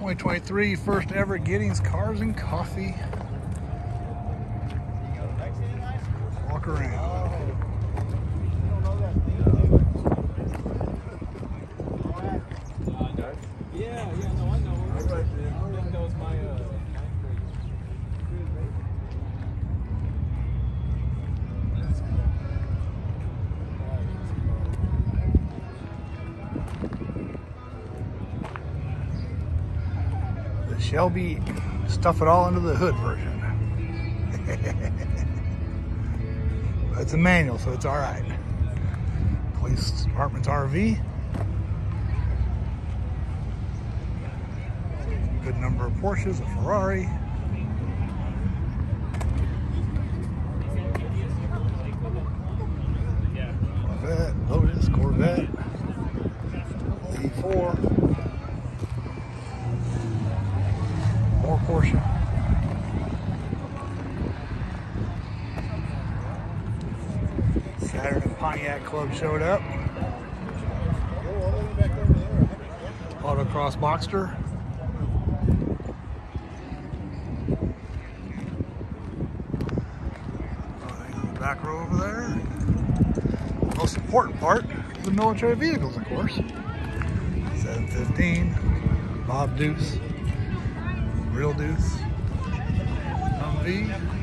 2023 first ever Giddings Cars and Coffee. Walk around. Shelby stuff it all under the hood version. it's a manual, so it's all right. Police Department's RV. Good number of Porsches, a Ferrari. Corvette, Lotus, Corvette, Porsche. Saturday Pontiac Club showed up. Autocross Boxster. The back row over there. Most important part, the military vehicles, of course. 715, Bob Deuce, Real Humvee,